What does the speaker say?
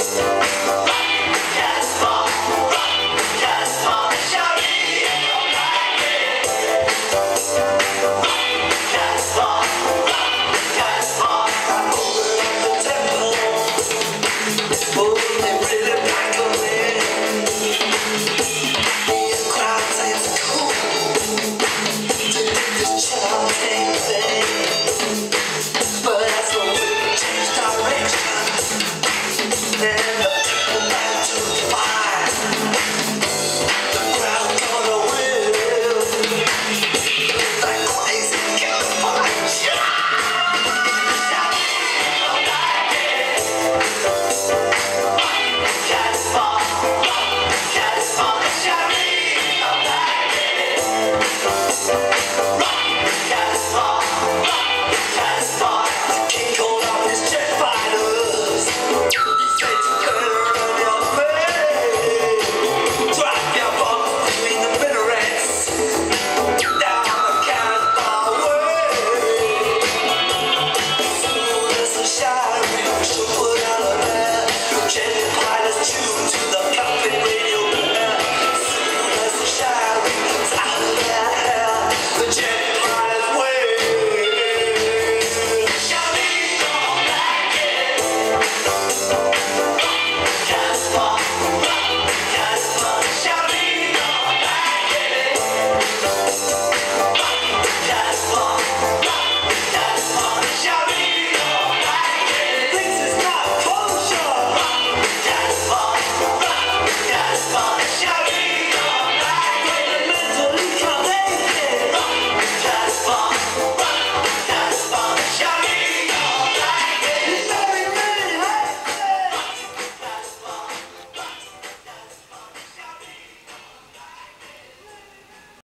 Just rock, Just rock, rock,